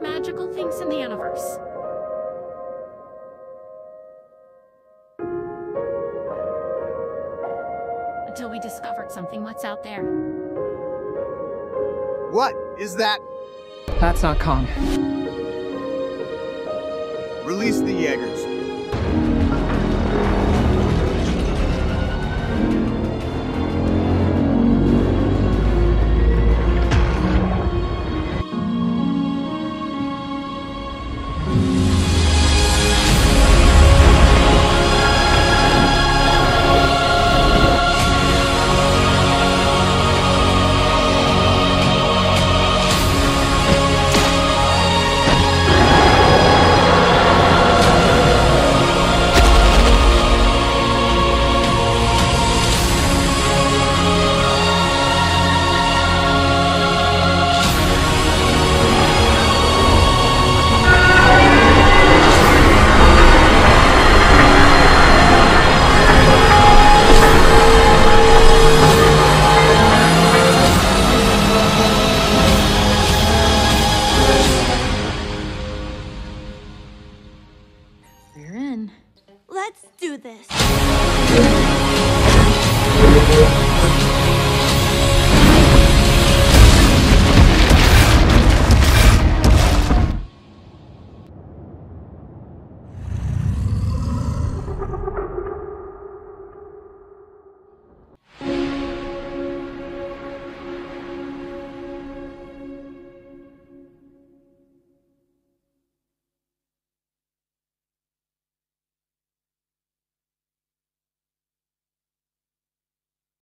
magical things in the universe. Until we discovered something what's out there. What is that? That's not Kong. Release the Jaegers. Let's do this.